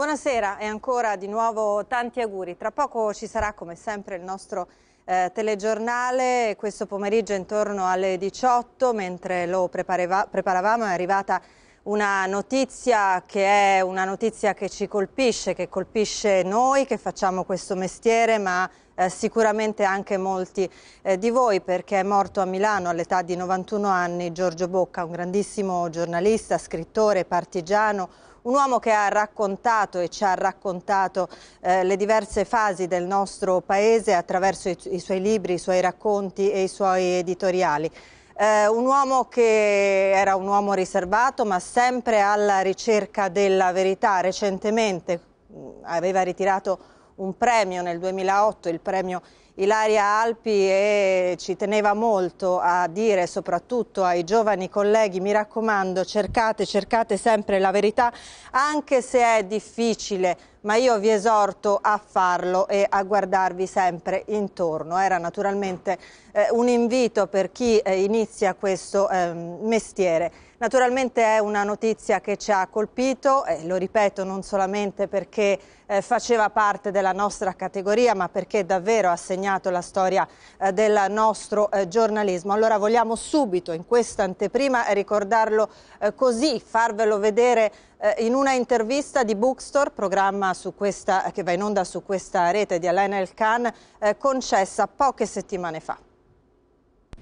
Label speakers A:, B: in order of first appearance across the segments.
A: Buonasera e ancora di nuovo tanti auguri. Tra poco ci sarà come sempre il nostro eh, telegiornale, questo pomeriggio intorno alle 18 mentre lo preparavamo è arrivata una notizia che è una notizia che ci colpisce, che colpisce noi che facciamo questo mestiere ma eh, sicuramente anche molti eh, di voi perché è morto a Milano all'età di 91 anni Giorgio Bocca, un grandissimo giornalista, scrittore, partigiano, un uomo che ha raccontato e ci ha raccontato eh, le diverse fasi del nostro paese attraverso i, i suoi libri, i suoi racconti e i suoi editoriali. Eh, un uomo che era un uomo riservato ma sempre alla ricerca della verità. Recentemente mh, aveva ritirato un premio nel 2008, il premio Ilaria Alpi e ci teneva molto a dire soprattutto ai giovani colleghi mi raccomando cercate, cercate sempre la verità anche se è difficile ma io vi esorto a farlo e a guardarvi sempre intorno. Era naturalmente eh, un invito per chi eh, inizia questo eh, mestiere. Naturalmente è una notizia che ci ha colpito, e lo ripeto non solamente perché eh, faceva parte della nostra categoria, ma perché davvero ha segnato la storia eh, del nostro eh, giornalismo. Allora vogliamo subito in questa anteprima ricordarlo così, farvelo vedere in una intervista di Bookstore, programma questa, che va in onda su questa rete di Alain El Khan, eh, concessa poche settimane fa.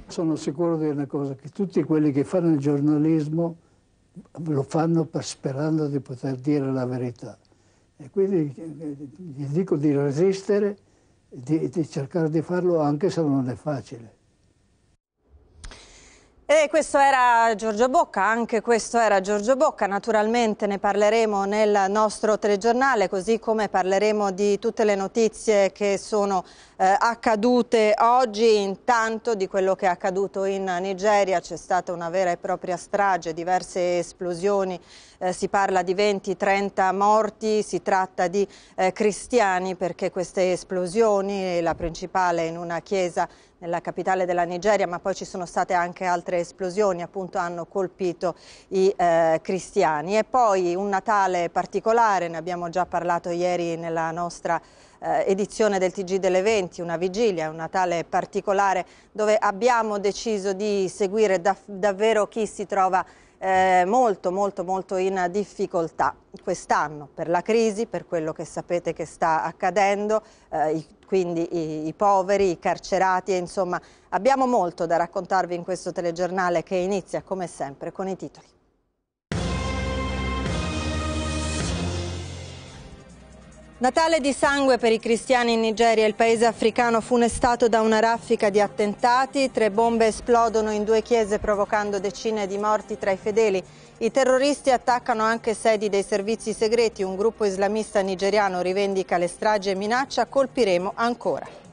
B: Sono sicuro di una cosa, che tutti quelli che fanno il giornalismo lo fanno per, sperando di poter dire la verità. E quindi eh, gli dico di resistere, di, di cercare di farlo anche se non è facile.
A: E questo era Giorgio Bocca, anche questo era Giorgio Bocca, naturalmente ne parleremo nel nostro telegiornale così come parleremo di tutte le notizie che sono eh, accadute oggi, intanto di quello che è accaduto in Nigeria c'è stata una vera e propria strage, diverse esplosioni, eh, si parla di 20-30 morti, si tratta di eh, cristiani perché queste esplosioni, la principale in una chiesa nella capitale della Nigeria, ma poi ci sono state anche altre esplosioni, appunto hanno colpito i eh, cristiani. E poi un Natale particolare, ne abbiamo già parlato ieri nella nostra eh, edizione del TG delle 20, una vigilia, un Natale particolare dove abbiamo deciso di seguire da, davvero chi si trova eh, molto molto molto in difficoltà quest'anno per la crisi, per quello che sapete che sta accadendo, eh, i, quindi i, i, poveri, i carcerati insomma abbiamo molto da raccontarvi in questo telegiornale che inizia come sempre con i titoli. Natale di sangue per i cristiani in Nigeria, il paese africano funestato da una raffica di attentati, tre bombe esplodono in due chiese provocando decine di morti tra i fedeli. I terroristi attaccano anche sedi dei servizi segreti, un gruppo islamista nigeriano rivendica le stragi e minaccia, colpiremo ancora.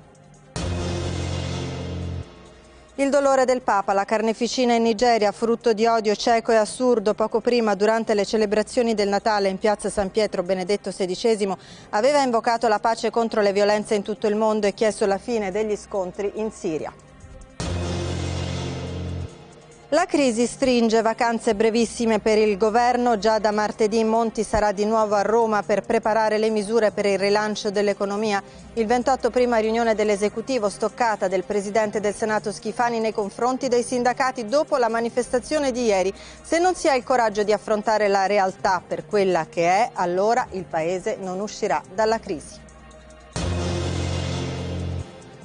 A: Il dolore del Papa, la carneficina in Nigeria, frutto di odio cieco e assurdo, poco prima, durante le celebrazioni del Natale in piazza San Pietro Benedetto XVI, aveva invocato la pace contro le violenze in tutto il mondo e chiesto la fine degli scontri in Siria. La crisi stringe vacanze brevissime per il governo. Già da martedì Monti sarà di nuovo a Roma per preparare le misure per il rilancio dell'economia. Il 28 prima riunione dell'esecutivo stoccata del presidente del Senato Schifani nei confronti dei sindacati dopo la manifestazione di ieri. Se non si ha il coraggio di affrontare la realtà per quella che è, allora il Paese non uscirà dalla crisi.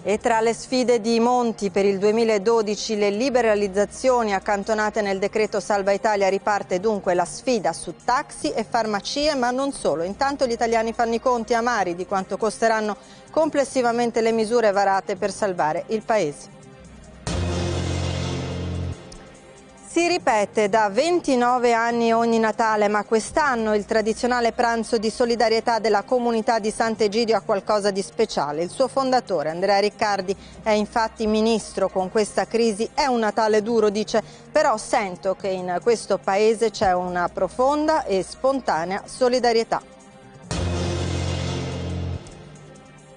A: E tra le sfide di Monti per il 2012 le liberalizzazioni accantonate nel decreto Salva Italia riparte dunque la sfida su taxi e farmacie ma non solo. Intanto gli italiani fanno i conti amari di quanto costeranno complessivamente le misure varate per salvare il Paese. Si ripete da 29 anni ogni Natale, ma quest'anno il tradizionale pranzo di solidarietà della comunità di Sant'Egidio ha qualcosa di speciale. Il suo fondatore, Andrea Riccardi, è infatti ministro con questa crisi. È un Natale duro, dice, però sento che in questo paese c'è una profonda e spontanea solidarietà.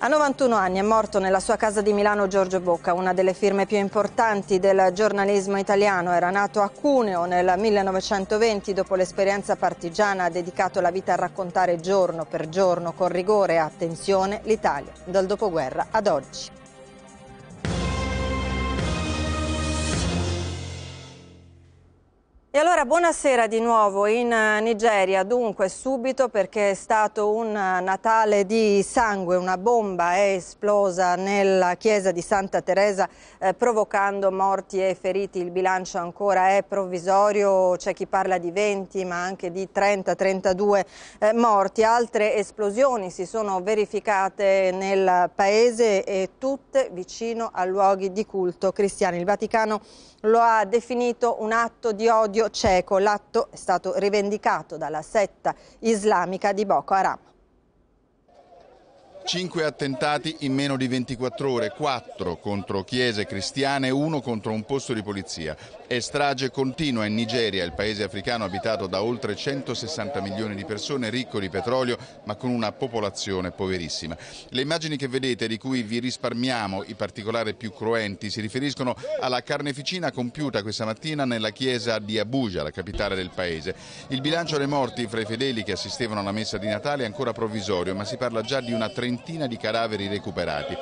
A: A 91 anni è morto nella sua casa di Milano Giorgio Bocca, una delle firme più importanti del giornalismo italiano. Era nato a Cuneo nel 1920, dopo l'esperienza partigiana ha dedicato la vita a raccontare giorno per giorno, con rigore e attenzione, l'Italia, dal dopoguerra ad oggi. E allora buonasera di nuovo in eh, Nigeria, dunque subito perché è stato un Natale di sangue, una bomba è esplosa nella chiesa di Santa Teresa eh, provocando morti e feriti, il bilancio ancora è provvisorio, c'è chi parla di 20 ma anche di 30-32 eh, morti, altre esplosioni si sono verificate nel paese e tutte vicino a luoghi di culto cristiani. Il Vaticano lo ha definito un atto di odio cieco. L'atto è stato rivendicato dalla setta islamica di Boko Haram.
C: Cinque attentati in meno di 24 ore, quattro contro chiese cristiane uno contro un posto di polizia. E strage continua in Nigeria, il paese africano abitato da oltre 160 milioni di persone, ricco di petrolio ma con una popolazione poverissima. Le immagini che vedete, di cui vi risparmiamo i particolari più cruenti, si riferiscono alla carneficina compiuta questa mattina nella chiesa di Abuja, la capitale del paese. Il bilancio dei morti fra i fedeli che assistevano alla messa di Natale è ancora provvisorio, ma si parla già di una trentina trentina di cadaveri recuperati.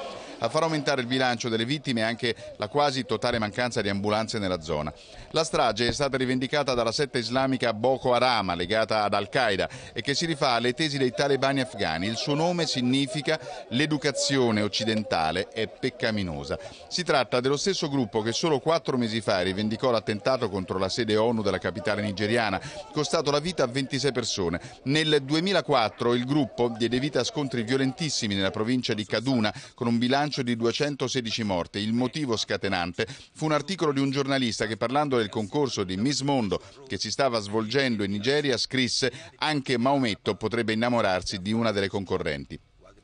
C: A far aumentare il bilancio delle vittime anche la quasi totale mancanza di ambulanze nella zona. La strage è stata rivendicata dalla setta islamica Boko Haram, legata ad Al-Qaeda, e che si rifà alle tesi dei talebani afghani. Il suo nome significa l'educazione occidentale è peccaminosa. Si tratta dello stesso gruppo che solo quattro mesi fa rivendicò l'attentato contro la sede ONU della capitale nigeriana, costato la vita a 26 persone. Nel 2004 il gruppo diede vita a scontri violentissimi nella provincia di Kaduna con un bilancio di 216 morti. Il motivo scatenante fu un articolo di un giornalista che parlando del concorso di Miss Mondo che si stava svolgendo in Nigeria scrisse anche Maometto potrebbe innamorarsi di una delle concorrenti.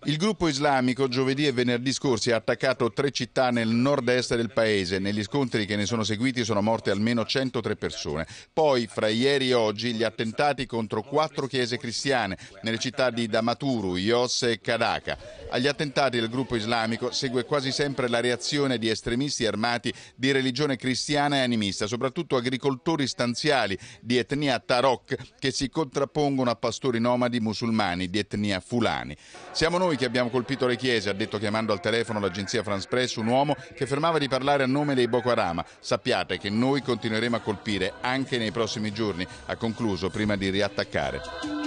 C: Il gruppo islamico giovedì e venerdì scorsi ha attaccato tre città nel nord-est del paese. Negli scontri che ne sono seguiti sono morte almeno 103 persone. Poi, fra ieri e oggi, gli attentati contro quattro chiese cristiane nelle città di Damaturu, Ios e Kadaka. Agli attentati del gruppo islamico segue quasi sempre la reazione di estremisti armati di religione cristiana e animista, soprattutto agricoltori stanziali di etnia Tarok che si contrappongono a pastori nomadi musulmani di etnia Fulani. Siamo noi che abbiamo colpito le chiese, ha detto chiamando al telefono l'agenzia France Press un uomo che fermava di parlare a nome dei Boko Haram. Sappiate che noi continueremo a colpire anche nei prossimi giorni, ha concluso prima di riattaccare.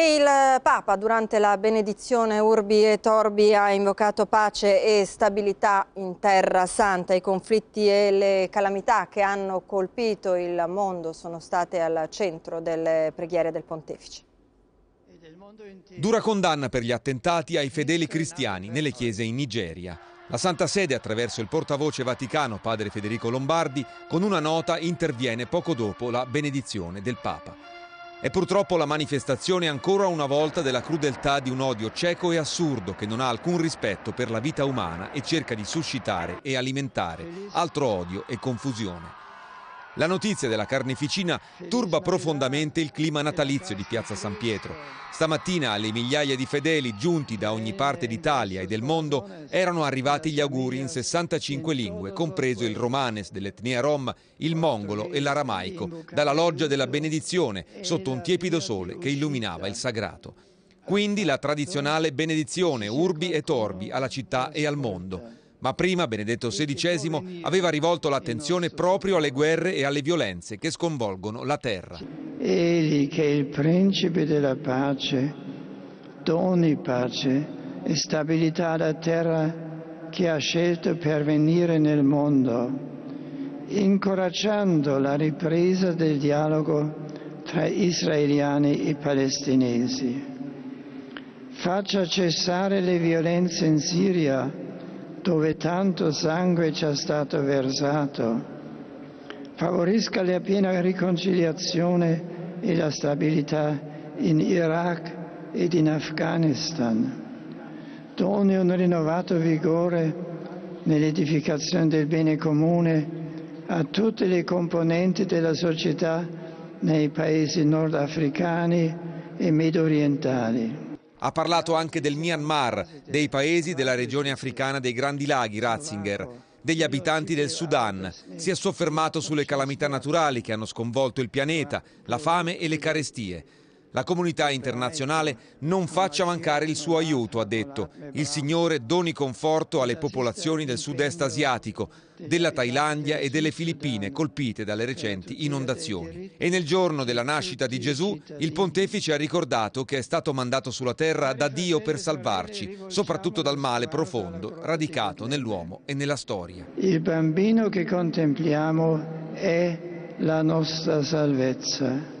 A: E il Papa durante la benedizione Urbi e Torbi ha invocato pace e stabilità in terra santa. I conflitti e le calamità che hanno colpito il mondo sono state al centro delle preghiere del pontefice.
D: Dura condanna per gli attentati ai fedeli cristiani nelle chiese in Nigeria. La Santa Sede, attraverso il portavoce vaticano, padre Federico Lombardi, con una nota interviene poco dopo la benedizione del Papa. È purtroppo la manifestazione ancora una volta della crudeltà di un odio cieco e assurdo che non ha alcun rispetto per la vita umana e cerca di suscitare e alimentare altro odio e confusione. La notizia della carneficina turba profondamente il clima natalizio di Piazza San Pietro. Stamattina alle migliaia di fedeli giunti da ogni parte d'Italia e del mondo erano arrivati gli auguri in 65 lingue, compreso il romanes dell'etnia rom, il mongolo e l'aramaico, dalla loggia della benedizione sotto un tiepido sole che illuminava il sagrato. Quindi la tradizionale benedizione urbi e torbi alla città e al mondo ma prima Benedetto XVI aveva rivolto l'attenzione proprio alle guerre e alle violenze che sconvolgono la terra.
E: Egli che è il principe della pace, doni pace e stabilità alla terra che ha scelto per venire nel mondo, incoraggiando la ripresa del dialogo tra israeliani e palestinesi. Faccia cessare le violenze in Siria dove tanto sangue ci è stato versato, favorisca la piena riconciliazione e la stabilità in Iraq ed in Afghanistan, doni un rinnovato vigore nell'edificazione del bene comune a tutte le componenti della società nei paesi nordafricani e mediorientali.
D: Ha parlato anche del Myanmar, dei paesi della regione africana dei Grandi Laghi, Ratzinger, degli abitanti del Sudan. Si è soffermato sulle calamità naturali che hanno sconvolto il pianeta, la fame e le carestie. La comunità internazionale non faccia mancare il suo aiuto, ha detto. Il Signore doni conforto alle popolazioni del sud-est asiatico, della Thailandia e delle Filippine colpite dalle recenti inondazioni. E nel giorno della nascita di Gesù, il pontefice ha ricordato che è stato mandato sulla terra da Dio per salvarci, soprattutto dal male profondo radicato nell'uomo e nella storia.
E: Il bambino che contempliamo è la nostra salvezza.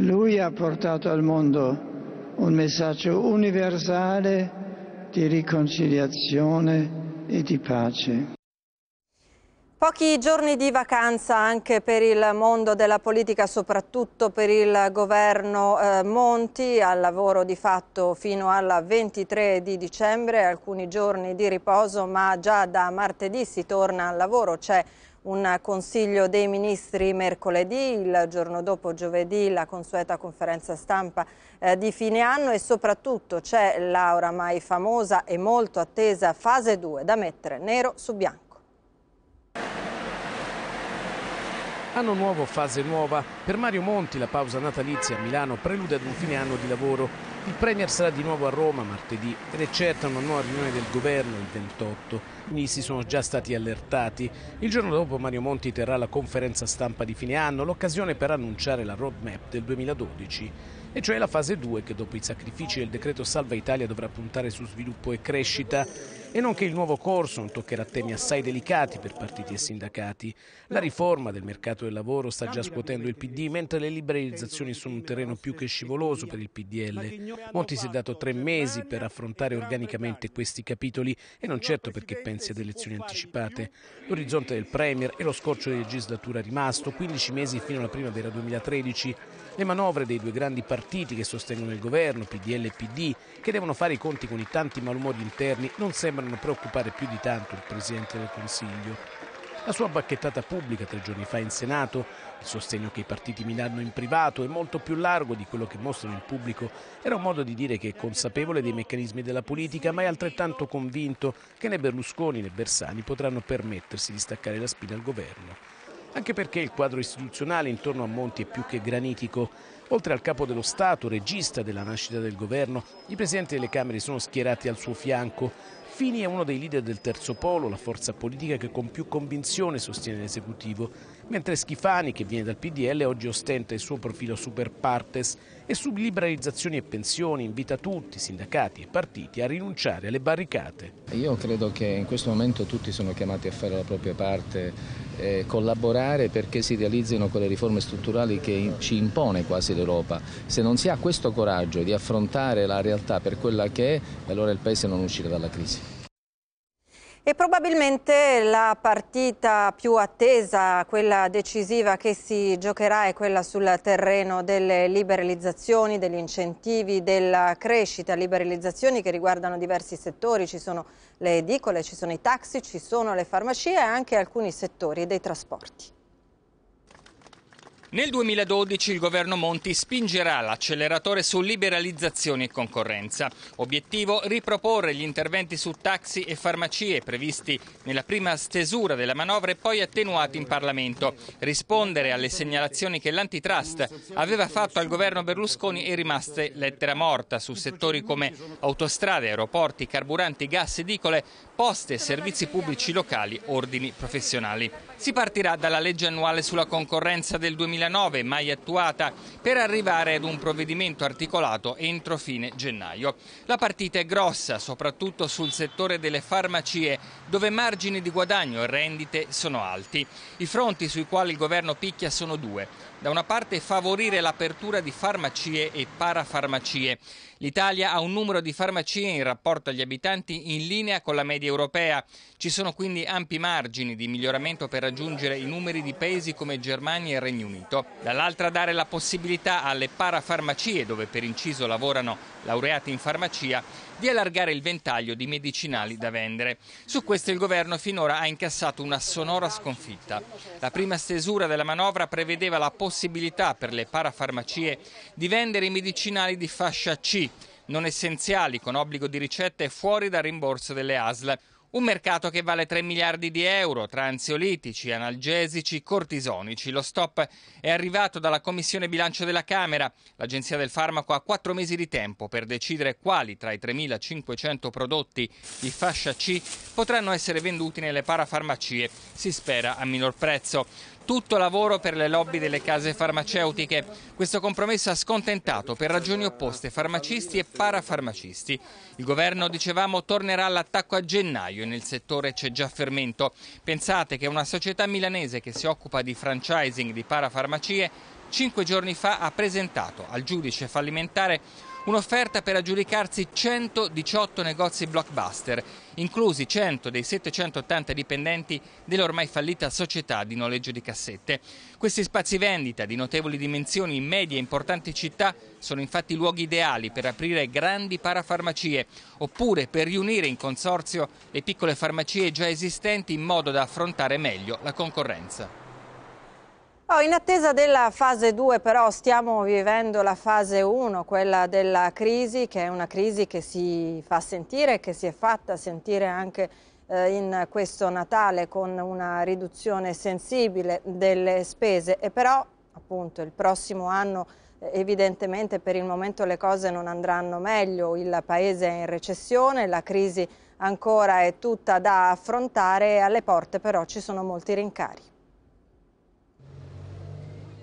E: Lui ha portato al mondo un messaggio universale di riconciliazione e di pace.
A: Pochi giorni di vacanza anche per il mondo della politica, soprattutto per il governo eh, Monti, al lavoro di fatto fino al 23 di dicembre, alcuni giorni di riposo, ma già da martedì si torna al lavoro. C'è un consiglio dei ministri mercoledì, il giorno dopo giovedì la consueta conferenza stampa eh, di fine anno e soprattutto c'è la oramai famosa e molto attesa fase 2 da mettere nero su bianco.
F: Anno nuovo, fase nuova. Per Mario Monti la pausa natalizia a Milano prelude ad un fine anno di lavoro. Il Premier sarà di nuovo a Roma martedì ed è certa una nuova riunione del governo il 28. I ministri sono già stati allertati. Il giorno dopo Mario Monti terrà la conferenza stampa di fine anno, l'occasione per annunciare la roadmap del 2012 e cioè la fase 2 che dopo i sacrifici del decreto Salva Italia dovrà puntare su sviluppo e crescita e non che il nuovo corso non toccherà temi assai delicati per partiti e sindacati. La riforma del mercato del lavoro sta già scuotendo il PD, mentre le liberalizzazioni sono un terreno più che scivoloso per il PDL. Monti si è dato tre mesi per affrontare organicamente questi capitoli e non certo perché pensi ad elezioni anticipate. L'orizzonte del Premier e lo scorcio di legislatura rimasto, 15 mesi fino alla primavera 2013. Le manovre dei due grandi partiti che sostengono il governo, PDL e PD, che devono fare i conti con i tanti malumori interni, non sembrano preoccupare più di tanto il Presidente del Consiglio. La sua bacchettata pubblica tre giorni fa in Senato, il sostegno che i partiti mi danno in privato è molto più largo di quello che mostrano in pubblico, era un modo di dire che è consapevole dei meccanismi della politica, ma è altrettanto convinto che né Berlusconi né Bersani potranno permettersi di staccare la spina al governo anche perché il quadro istituzionale intorno a Monti è più che granitico. Oltre al capo dello Stato, regista della nascita del governo, i presidenti delle Camere sono schierati al suo fianco. Fini è uno dei leader del terzo polo, la forza politica che con più convinzione sostiene l'esecutivo, mentre Schifani, che viene dal PDL, oggi ostenta il suo profilo super partes e su liberalizzazioni e pensioni invita tutti, sindacati e partiti, a rinunciare alle barricate.
G: Io credo che in questo momento tutti sono chiamati a fare la propria parte, eh, collaborare perché si realizzino quelle riforme strutturali che ci impone quasi l'Europa. Se non si ha questo coraggio di affrontare la realtà per quella che è, allora il Paese non uscirà dalla crisi.
A: E probabilmente la partita più attesa, quella decisiva che si giocherà è quella sul terreno delle liberalizzazioni, degli incentivi, della crescita, liberalizzazioni che riguardano diversi settori, ci sono le edicole, ci sono i taxi, ci sono le farmacie e anche alcuni settori dei trasporti.
H: Nel 2012 il governo Monti spingerà l'acceleratore su liberalizzazioni e concorrenza. Obiettivo riproporre gli interventi su taxi e farmacie previsti nella prima stesura della manovra e poi attenuati in Parlamento. Rispondere alle segnalazioni che l'antitrust aveva fatto al governo Berlusconi e rimaste lettera morta su settori come autostrade, aeroporti, carburanti, gas, edicole, poste, servizi pubblici locali, ordini professionali. Si partirà dalla legge annuale sulla concorrenza del 2009, mai attuata, per arrivare ad un provvedimento articolato entro fine gennaio. La partita è grossa, soprattutto sul settore delle farmacie, dove margini di guadagno e rendite sono alti. I fronti sui quali il governo picchia sono due. Da una parte favorire l'apertura di farmacie e parafarmacie. L'Italia ha un numero di farmacie in rapporto agli abitanti in linea con la media europea. Ci sono quindi ampi margini di miglioramento per raggiungere i numeri di paesi come Germania e Regno Unito. Dall'altra dare la possibilità alle parafarmacie, dove per inciso lavorano laureati in farmacia, di allargare il ventaglio di medicinali da vendere. Su questo il governo finora ha incassato una sonora sconfitta. La prima stesura della manovra prevedeva la possibilità per le parafarmacie di vendere i medicinali di fascia C, non essenziali, con obbligo di ricette fuori dal rimborso delle ASL. Un mercato che vale 3 miliardi di euro tra ansiolitici, analgesici, cortisonici. Lo stop è arrivato dalla Commissione Bilancio della Camera. L'Agenzia del Farmaco ha quattro mesi di tempo per decidere quali tra i 3.500 prodotti di fascia C potranno essere venduti nelle parafarmacie, si spera a minor prezzo tutto lavoro per le lobby delle case farmaceutiche. Questo compromesso ha scontentato per ragioni opposte farmacisti e parafarmacisti. Il governo, dicevamo, tornerà all'attacco a gennaio e nel settore c'è già fermento. Pensate che una società milanese che si occupa di franchising di parafarmacie cinque giorni fa ha presentato al giudice fallimentare un'offerta per aggiudicarsi 118 negozi blockbuster, inclusi 100 dei 780 dipendenti dell'ormai fallita società di noleggio di cassette. Questi spazi vendita di notevoli dimensioni in medie e importanti città sono infatti luoghi ideali per aprire grandi parafarmacie oppure per riunire in consorzio le piccole farmacie già esistenti in modo da affrontare meglio la concorrenza.
A: Oh, in attesa della fase 2 però stiamo vivendo la fase 1, quella della crisi, che è una crisi che si fa sentire, che si è fatta sentire anche eh, in questo Natale con una riduzione sensibile delle spese e però appunto il prossimo anno eh, evidentemente per il momento le cose non andranno meglio, il Paese è in recessione, la crisi ancora è tutta da affrontare e alle porte però ci sono molti rincari.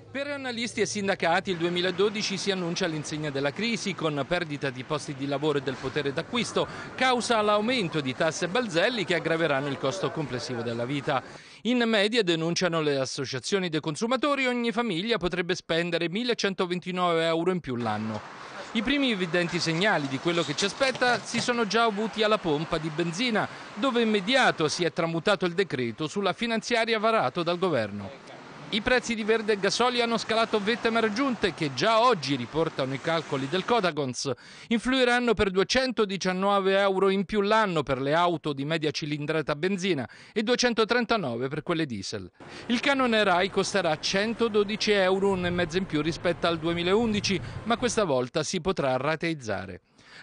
I: Per analisti e sindacati il 2012 si annuncia all'insegna della crisi con perdita di posti di lavoro e del potere d'acquisto causa l'aumento di tasse e balzelli che aggraveranno il costo complessivo della vita. In media, denunciano le associazioni dei consumatori, ogni famiglia potrebbe spendere 1.129 euro in più l'anno. I primi evidenti segnali di quello che ci aspetta si sono già avuti alla pompa di benzina, dove immediato si è tramutato il decreto sulla finanziaria varato dal governo. I prezzi di verde e gasolio hanno scalato vette raggiunte che già oggi riportano i calcoli del Codagons. Influiranno per 219 euro in più l'anno per le auto di media cilindrata benzina e 239 per quelle diesel. Il canone RAI costerà 112 euro, un e mezzo in più rispetto al 2011, ma questa volta si potrà rateizzare.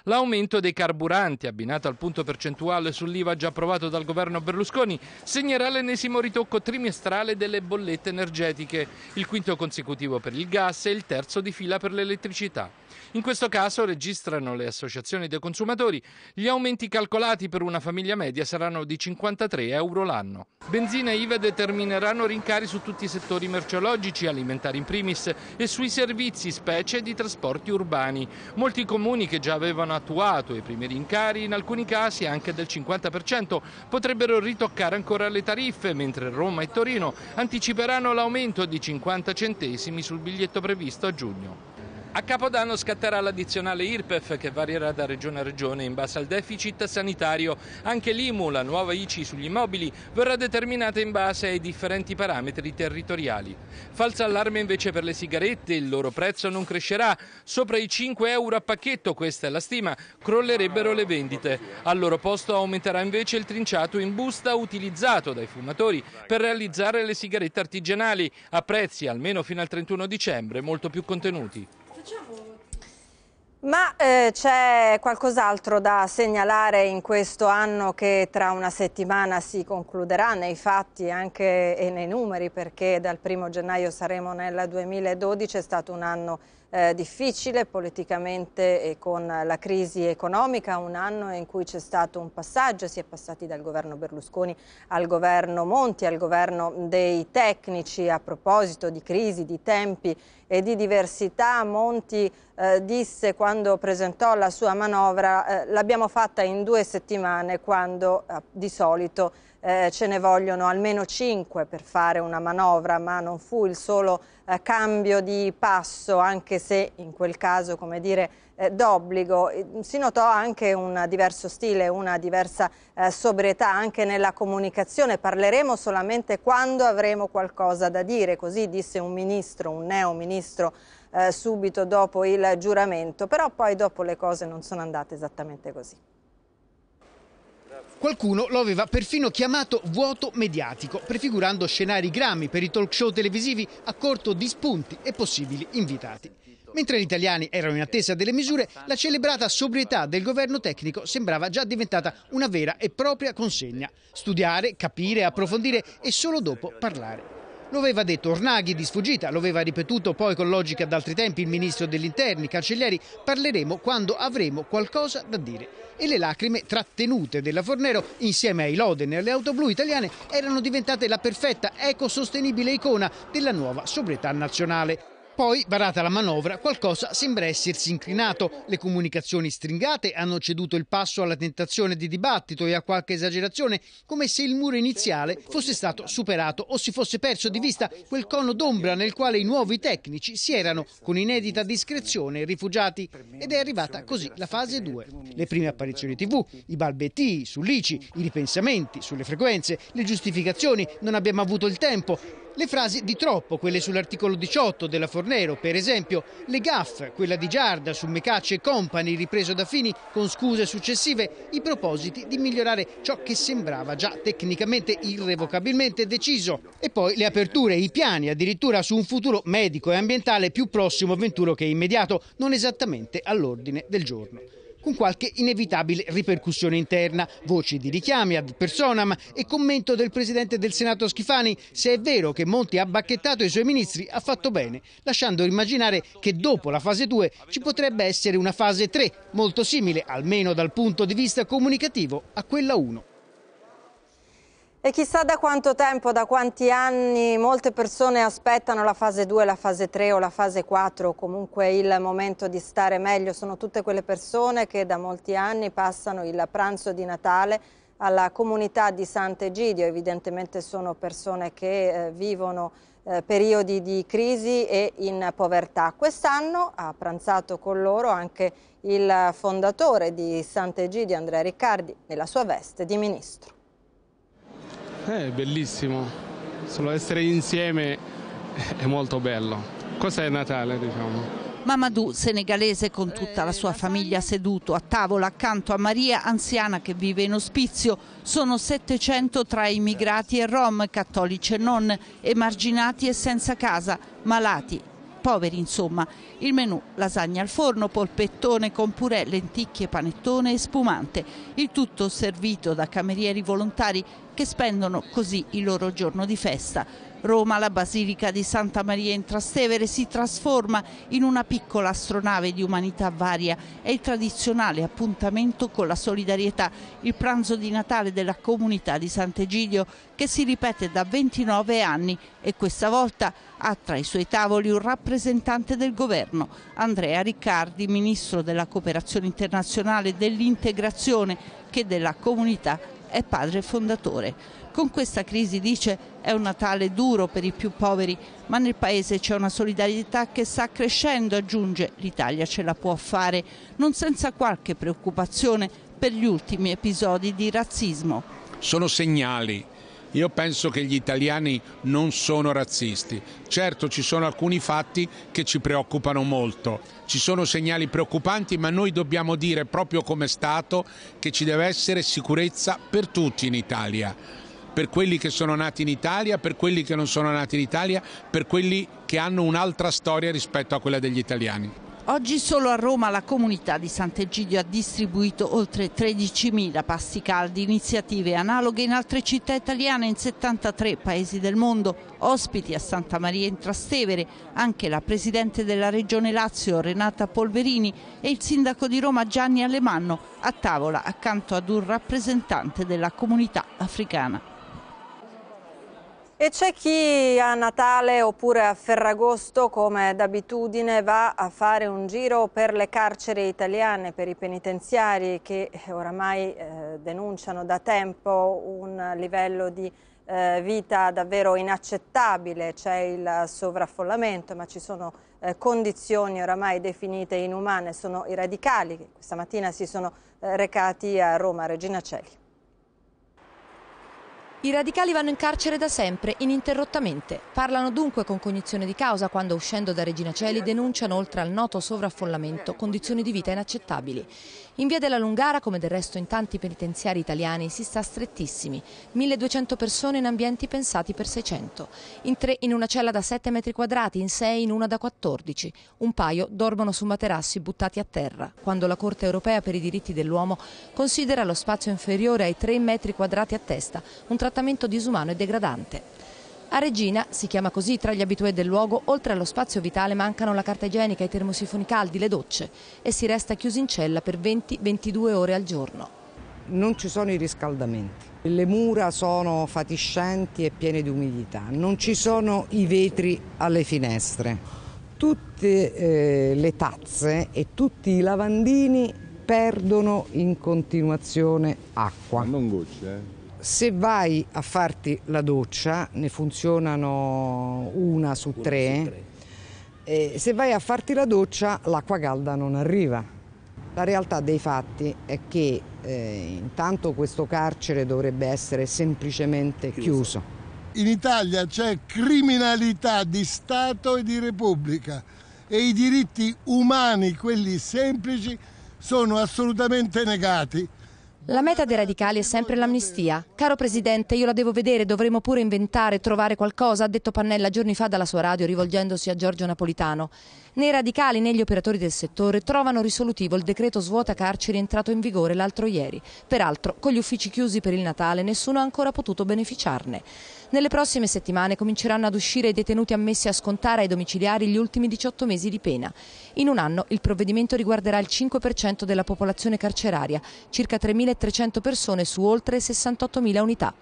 I: L'aumento dei carburanti, abbinato al punto percentuale sull'IVA già approvato dal governo Berlusconi, segnerà l'ennesimo ritocco trimestrale delle bollette energetiche, il quinto consecutivo per il gas e il terzo di fila per l'elettricità. In questo caso, registrano le associazioni dei consumatori, gli aumenti calcolati per una famiglia media saranno di 53 euro l'anno. Benzina e IVA determineranno rincari su tutti i settori merceologici, alimentari in primis, e sui servizi, specie di trasporti urbani. Molti comuni che già avevano attuato i primi rincari, in alcuni casi anche del 50%, potrebbero ritoccare ancora le tariffe, mentre Roma e Torino anticiperanno l'aumento di 50 centesimi sul biglietto previsto a giugno. A Capodanno scatterà l'addizionale IRPEF che varierà da regione a regione in base al deficit sanitario. Anche l'IMU, la nuova ICI sugli immobili, verrà determinata in base ai differenti parametri territoriali. Falsa allarme invece per le sigarette, il loro prezzo non crescerà. Sopra i 5 euro a pacchetto, questa è la stima, crollerebbero le vendite. Al loro posto aumenterà invece il trinciato in busta utilizzato dai fumatori per realizzare le sigarette artigianali a prezzi, almeno fino al 31 dicembre, molto più contenuti.
A: Ma eh, c'è qualcos'altro da segnalare in questo anno che tra una settimana si concluderà nei fatti anche e nei numeri? Perché dal primo gennaio saremo nel 2012, è stato un anno eh, difficile politicamente e con la crisi economica, un anno in cui c'è stato un passaggio, si è passati dal governo Berlusconi al governo Monti, al governo dei tecnici a proposito di crisi, di tempi e di diversità. Monti eh, disse quando presentò la sua manovra eh, l'abbiamo fatta in due settimane quando eh, di solito eh, ce ne vogliono almeno cinque per fare una manovra, ma non fu il solo eh, cambio di passo, anche se in quel caso, come dire, eh, d'obbligo. Si notò anche un diverso stile, una diversa eh, sobrietà anche nella comunicazione. Parleremo solamente quando avremo qualcosa da dire, così disse un ministro, un neo ministro eh, subito dopo il giuramento, però poi dopo le cose non sono andate esattamente così.
J: Qualcuno lo aveva perfino chiamato vuoto mediatico, prefigurando scenari grammi per i talk show televisivi a corto di spunti e possibili invitati. Mentre gli italiani erano in attesa delle misure, la celebrata sobrietà del governo tecnico sembrava già diventata una vera e propria consegna. Studiare, capire, approfondire e solo dopo parlare. Lo aveva detto Ornaghi di sfuggita, lo aveva ripetuto poi con logica d'altri tempi il ministro degli interni, cancellieri. Parleremo quando avremo qualcosa da dire. E le lacrime trattenute della Fornero, insieme ai Loden e alle auto blu italiane, erano diventate la perfetta ecosostenibile icona della nuova sobrietà nazionale. Poi, varata la manovra, qualcosa sembra essersi inclinato. Le comunicazioni stringate hanno ceduto il passo alla tentazione di dibattito e a qualche esagerazione, come se il muro iniziale fosse stato superato o si fosse perso di vista quel cono d'ombra nel quale i nuovi tecnici si erano, con inedita discrezione, rifugiati. Ed è arrivata così la fase 2. Le prime apparizioni tv, i balbettii sull'ICI, i ripensamenti sulle frequenze, le giustificazioni, non abbiamo avuto il tempo. Le frasi di troppo, quelle sull'articolo 18 della Fornero, per esempio, le gaff, quella di Giarda su Mecacci e Company ripreso da Fini con scuse successive, i propositi di migliorare ciò che sembrava già tecnicamente irrevocabilmente deciso. E poi le aperture, i piani addirittura su un futuro medico e ambientale più prossimo avventuro che immediato, non esattamente all'ordine del giorno con qualche inevitabile ripercussione interna, voci di richiami ad personam e commento del Presidente del Senato Schifani se è vero che Monti ha bacchettato i suoi ministri ha fatto bene, lasciando immaginare che dopo la fase 2 ci potrebbe essere una fase 3, molto simile, almeno dal punto di vista comunicativo, a quella 1.
A: E chissà da quanto tempo, da quanti anni molte persone aspettano la fase 2, la fase 3 o la fase 4 o comunque il momento di stare meglio. Sono tutte quelle persone che da molti anni passano il pranzo di Natale alla comunità di Sant'Egidio. Evidentemente sono persone che eh, vivono eh, periodi di crisi e in povertà. Quest'anno ha pranzato con loro anche il fondatore di Sant'Egidio, Andrea Riccardi, nella sua veste di ministro.
K: È bellissimo, solo essere insieme è molto bello. Cos'è Natale, diciamo?
L: Mamadou, senegalese con tutta la sua famiglia seduto a tavola accanto a Maria, anziana che vive in ospizio. Sono 700 tra immigrati e rom, cattolici e non, emarginati e senza casa, malati poveri insomma. Il menù lasagna al forno, polpettone con purè, lenticchie, panettone e spumante. Il tutto servito da camerieri volontari che spendono così il loro giorno di festa. Roma, la Basilica di Santa Maria in Trastevere si trasforma in una piccola astronave di umanità varia. È il tradizionale appuntamento con la solidarietà, il pranzo di Natale della comunità di Sant'Egidio che si ripete da 29 anni e questa volta ha tra i suoi tavoli un rappresentante del governo, Andrea Riccardi, ministro della cooperazione internazionale e dell'integrazione che della comunità è padre fondatore. Con questa crisi, dice, è un Natale duro per i più poveri, ma nel Paese c'è una solidarietà che sta crescendo, aggiunge, l'Italia ce la può fare, non senza qualche preoccupazione per gli ultimi episodi di razzismo.
M: Sono segnali io penso che gli italiani non sono razzisti. Certo ci sono alcuni fatti che ci preoccupano molto, ci sono segnali preoccupanti, ma noi dobbiamo dire proprio come Stato che ci deve essere sicurezza per tutti in Italia per quelli che sono nati in Italia, per quelli che non sono nati in Italia, per quelli che hanno un'altra storia rispetto a quella degli italiani.
L: Oggi solo a Roma la comunità di Sant'Egidio ha distribuito oltre 13.000 pasti caldi, iniziative analoghe in altre città italiane in 73 paesi del mondo, ospiti a Santa Maria in Trastevere, anche la Presidente della Regione Lazio Renata Polverini e il Sindaco di Roma Gianni Alemanno a tavola accanto ad un rappresentante della comunità africana.
A: E c'è chi a Natale oppure a Ferragosto, come d'abitudine, va a fare un giro per le carceri italiane, per i penitenziari che oramai eh, denunciano da tempo un livello di eh, vita davvero inaccettabile, c'è il sovraffollamento, ma ci sono eh, condizioni oramai definite inumane, sono i radicali che questa mattina si sono eh, recati a Roma, Regina Celi.
N: I radicali vanno in carcere da sempre, ininterrottamente. Parlano dunque con cognizione di causa quando, uscendo da Regina Celi, denunciano, oltre al noto sovraffollamento, condizioni di vita inaccettabili. In via della Lungara, come del resto in tanti penitenziari italiani, si sta strettissimi. 1200 persone in ambienti pensati per 600. In tre in una cella da 7 metri quadrati, in sei in una da 14. Un paio dormono su materassi buttati a terra. Quando la Corte europea per i diritti dell'uomo considera lo spazio inferiore ai 3 metri quadrati a testa, un trattamento disumano e degradante. A Regina, si chiama così tra gli abitué del luogo, oltre allo spazio vitale mancano la carta igienica, i termosifoni caldi, le docce e si resta chiusi in cella per 20-22 ore al giorno.
O: Non ci sono i riscaldamenti, le mura sono fatiscenti e piene di umidità, non ci sono i vetri alle finestre, tutte eh, le tazze e tutti i lavandini perdono in continuazione acqua.
P: Non gocce, eh?
O: Se vai a farti la doccia, ne funzionano una su tre, e se vai a farti la doccia l'acqua calda non arriva. La realtà dei fatti è che eh, intanto questo carcere dovrebbe essere semplicemente chiuso.
P: In Italia c'è criminalità di Stato e di Repubblica e i diritti umani, quelli semplici, sono assolutamente negati.
N: La meta dei radicali è sempre l'amnistia. Caro Presidente, io la devo vedere, dovremo pure inventare, trovare qualcosa, ha detto Pannella giorni fa dalla sua radio rivolgendosi a Giorgio Napolitano. Né i radicali né gli operatori del settore trovano risolutivo il decreto svuota carceri entrato in vigore l'altro ieri. Peraltro, con gli uffici chiusi per il Natale, nessuno ha ancora potuto beneficiarne. Nelle prossime settimane cominceranno ad uscire i detenuti ammessi a scontare ai domiciliari gli ultimi 18 mesi di pena. In un anno il provvedimento riguarderà il 5% della popolazione carceraria, circa 3.300 persone su oltre 68.000 unità.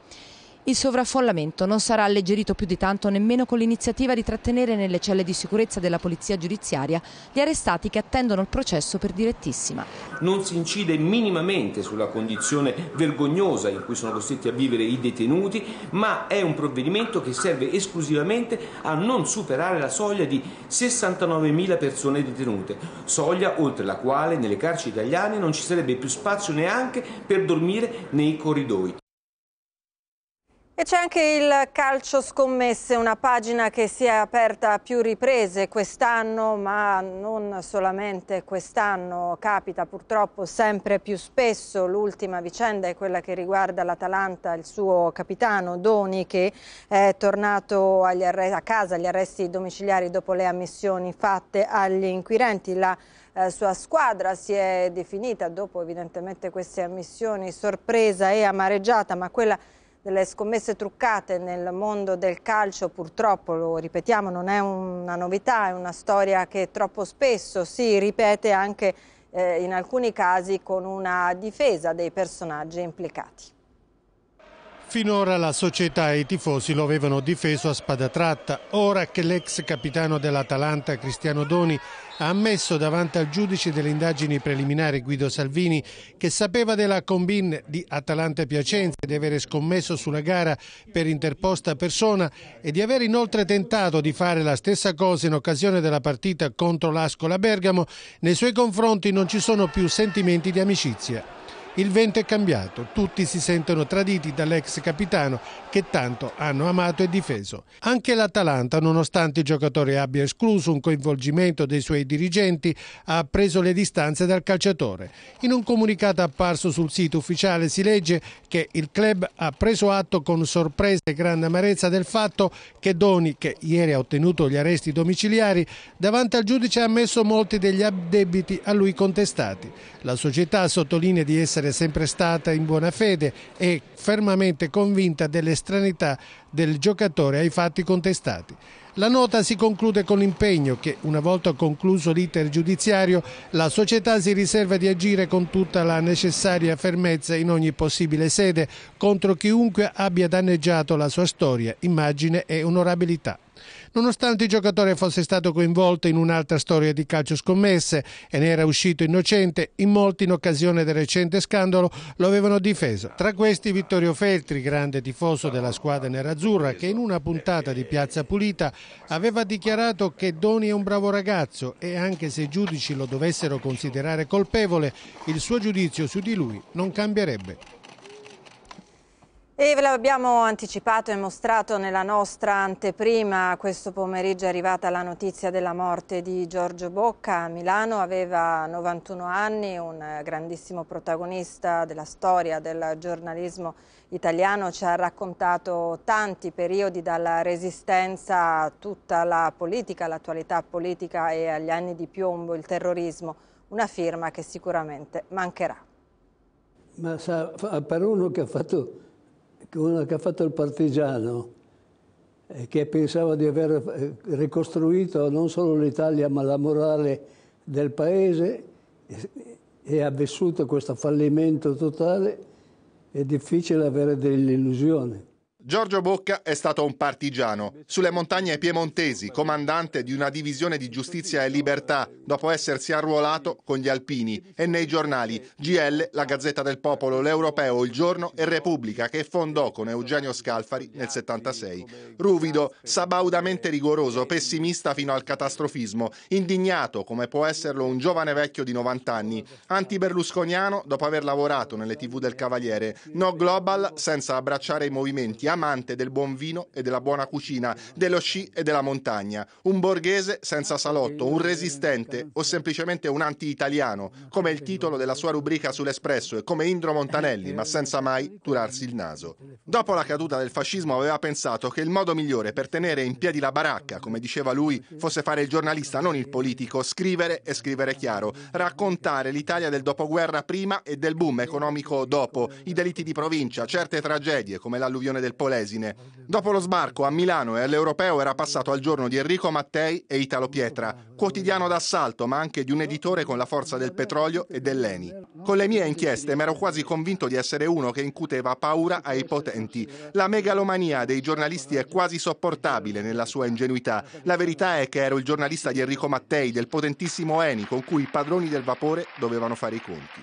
N: Il sovraffollamento non sarà alleggerito più di tanto nemmeno con l'iniziativa di trattenere nelle celle di sicurezza della polizia giudiziaria gli arrestati che attendono il processo per direttissima.
Q: Non si incide minimamente sulla condizione vergognosa in cui sono costretti a vivere i detenuti, ma è un provvedimento che serve esclusivamente a non superare la soglia di 69.000 persone detenute, soglia oltre la quale nelle carceri italiane non ci sarebbe più spazio neanche per dormire nei corridoi.
A: E c'è anche il calcio scommesse, una pagina che si è aperta a più riprese quest'anno, ma non solamente quest'anno, capita purtroppo sempre più spesso. L'ultima vicenda è quella che riguarda l'Atalanta, il suo capitano Doni che è tornato a casa agli arresti domiciliari dopo le ammissioni fatte agli inquirenti. La eh, sua squadra si è definita dopo evidentemente queste ammissioni sorpresa e amareggiata, ma quella delle scommesse truccate nel mondo del calcio purtroppo, lo ripetiamo, non è una novità, è una storia che troppo spesso si ripete anche eh, in alcuni casi con una difesa dei personaggi implicati.
R: Finora la società e i tifosi lo avevano difeso a spada tratta. Ora che l'ex capitano dell'Atalanta, Cristiano Doni, ha ammesso davanti al giudice delle indagini preliminari Guido Salvini che sapeva della combin di Atalanta Piacenza di avere scommesso sulla gara per interposta persona e di aver inoltre tentato di fare la stessa cosa in occasione della partita contro l'Ascola Bergamo, nei suoi confronti non ci sono più sentimenti di amicizia. Il vento è cambiato, tutti si sentono traditi dall'ex capitano che tanto hanno amato e difeso. Anche l'Atalanta, nonostante il giocatore abbia escluso un coinvolgimento dei suoi dirigenti, ha preso le distanze dal calciatore. In un comunicato apparso sul sito ufficiale si legge che il club ha preso atto con sorpresa e grande amarezza del fatto che Doni, che ieri ha ottenuto gli arresti domiciliari, davanti al giudice ha ammesso molti degli addebiti a lui contestati. La società sottolinea di essere sempre stata in buona fede e fermamente convinta dell'estranità del giocatore ai fatti contestati. La nota si conclude con l'impegno che, una volta concluso l'iter giudiziario, la società si riserva di agire con tutta la necessaria fermezza in ogni possibile sede contro chiunque abbia danneggiato la sua storia, immagine e onorabilità. Nonostante il giocatore fosse stato coinvolto in un'altra storia di calcio scommesse e ne era uscito innocente, in molti in occasione del recente scandalo lo avevano difeso. Tra questi Vittorio Feltri, grande tifoso della squadra nerazzurra, che in una puntata di Piazza Pulita aveva dichiarato che Doni è un bravo ragazzo e anche se i giudici lo dovessero considerare colpevole, il suo giudizio su di lui non cambierebbe.
A: E ve l'abbiamo anticipato e mostrato nella nostra anteprima, questo pomeriggio è arrivata la notizia della morte di Giorgio Bocca. A Milano, aveva 91 anni, un grandissimo protagonista della storia del giornalismo italiano, ci ha raccontato tanti periodi dalla resistenza a tutta la politica, l'attualità politica e agli anni di piombo, il terrorismo, una firma che sicuramente mancherà.
B: Ma sa, per uno che ha fatto uno che ha fatto il partigiano e che pensava di aver eh, ricostruito non solo l'Italia ma la morale del paese e ha vissuto questo fallimento totale, è difficile avere delle illusioni.
S: Giorgio Bocca è stato un partigiano. Sulle montagne piemontesi, comandante di una divisione di giustizia e libertà, dopo essersi arruolato con gli alpini. E nei giornali GL, la Gazzetta del Popolo, L'Europeo, Il Giorno e Repubblica, che fondò con Eugenio Scalfari nel 76. Ruvido, sabaudamente rigoroso, pessimista fino al catastrofismo, indignato come può esserlo un giovane vecchio di 90 anni, anti-berlusconiano dopo aver lavorato nelle tv del Cavaliere, no global senza abbracciare i movimenti amante del buon vino e della buona cucina, dello sci e della montagna, un borghese senza salotto, un resistente o semplicemente un anti-italiano, come il titolo della sua rubrica sull'Espresso e come Indro Montanelli, ma senza mai turarsi il naso. Dopo la caduta del fascismo aveva pensato che il modo migliore per tenere in piedi la baracca, come diceva lui, fosse fare il giornalista, non il politico, scrivere e scrivere chiaro, raccontare l'Italia del dopoguerra prima e del boom economico dopo, i delitti di provincia, certe tragedie come l'alluvione del Polesine. Dopo lo sbarco a Milano e all'Europeo era passato al giorno di Enrico Mattei e Italo Pietra, quotidiano d'assalto ma anche di un editore con la forza del petrolio e dell'ENI. Con le mie inchieste mi ero quasi convinto di essere uno che incuteva paura ai potenti. La megalomania dei giornalisti è quasi sopportabile nella sua ingenuità. La verità è che ero il giornalista di Enrico Mattei, del potentissimo ENI, con cui i padroni del vapore dovevano fare i conti.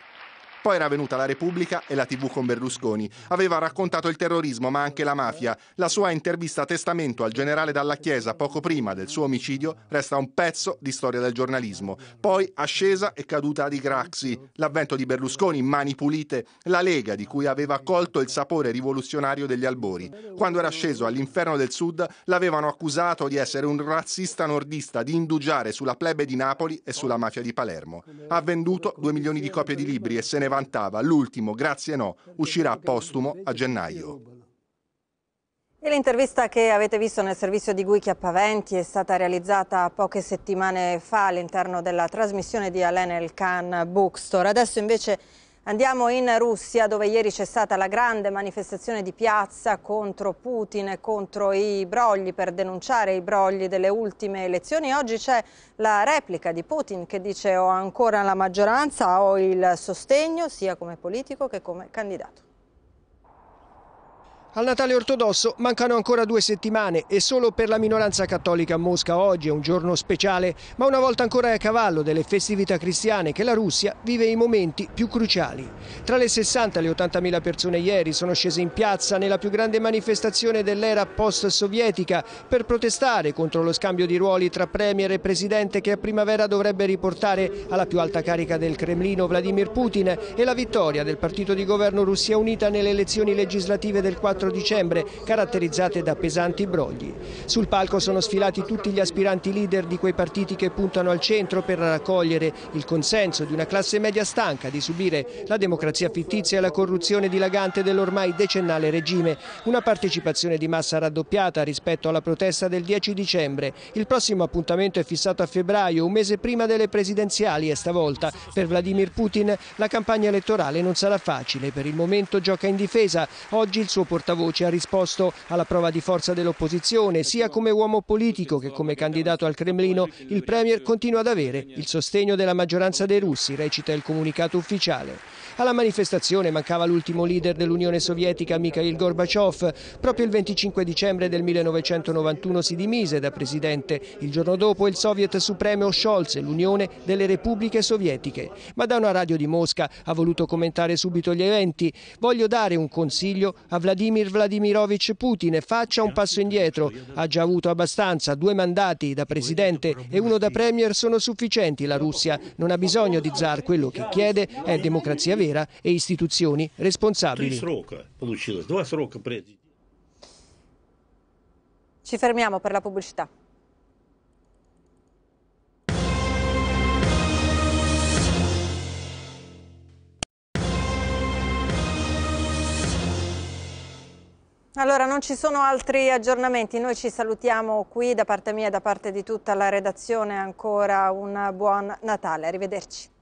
S: Poi era venuta la Repubblica e la TV con Berlusconi. Aveva raccontato il terrorismo, ma anche la mafia. La sua intervista a testamento al generale Dalla Chiesa poco prima del suo omicidio resta un pezzo di storia del giornalismo. Poi ascesa e caduta di Craxi, l'avvento di Berlusconi, mani pulite, la Lega di cui aveva colto il sapore rivoluzionario degli albori. Quando era sceso all'inferno del Sud l'avevano accusato di essere un razzista nordista, di indugiare sulla plebe di Napoli e sulla mafia di Palermo. Ha venduto due milioni di copie di libri e se ne vantava. L'ultimo, grazie no, uscirà postumo a gennaio.
A: E l'intervista che avete visto nel servizio di Gui Chiappaventi è stata realizzata poche settimane fa all'interno della trasmissione di Alain El Khan Bookstore. Adesso invece andiamo in Russia dove ieri c'è stata la grande manifestazione di piazza contro Putin e contro i brogli per denunciare i brogli delle ultime elezioni. Oggi c'è la replica di Putin che dice ho ancora la maggioranza, ho il sostegno sia come politico che come candidato.
T: Al Natale ortodosso mancano ancora due settimane e solo per la minoranza cattolica a Mosca oggi è un giorno speciale, ma una volta ancora è a cavallo delle festività cristiane che la Russia vive i momenti più cruciali. Tra le 60 e le 80 mila persone ieri sono scese in piazza nella più grande manifestazione dell'era post-sovietica per protestare contro lo scambio di ruoli tra premier e presidente che a primavera dovrebbe riportare alla più alta carica del Cremlino Vladimir Putin e la vittoria del partito di governo Russia Unita nelle elezioni legislative del 4 dicembre, caratterizzate da pesanti brogli. Sul palco sono sfilati tutti gli aspiranti leader di quei partiti che puntano al centro per raccogliere il consenso di una classe media stanca di subire la democrazia fittizia e la corruzione dilagante dell'ormai decennale regime. Una partecipazione di massa raddoppiata rispetto alla protesta del 10 dicembre. Il prossimo appuntamento è fissato a febbraio, un mese prima delle presidenziali e stavolta per Vladimir Putin la campagna elettorale non sarà facile. Per il momento gioca in difesa. Oggi il suo portavoce portavoce ha risposto alla prova di forza dell'opposizione, sia come uomo politico che come candidato al Cremlino, il Premier continua ad avere il sostegno della maggioranza dei russi, recita il comunicato ufficiale. Alla manifestazione mancava l'ultimo leader dell'Unione Sovietica Mikhail Gorbaciov. Proprio il 25 dicembre del 1991 si dimise da presidente. Il giorno dopo il Soviet Supremo sciolse l'Unione delle Repubbliche Sovietiche. Ma da una radio di Mosca ha voluto commentare subito gli eventi. Voglio dare un consiglio a Vladimir Vladimirovich Putin. Faccia un passo indietro. Ha già avuto abbastanza. Due mandati da presidente e uno da premier sono sufficienti. La Russia non ha bisogno di zar. Quello che chiede è democrazia vera vera e istituzioni responsabili.
A: Ci fermiamo per la pubblicità. Allora, non ci sono altri aggiornamenti, noi ci salutiamo qui da parte mia e da parte di tutta la redazione, ancora un buon Natale, arrivederci.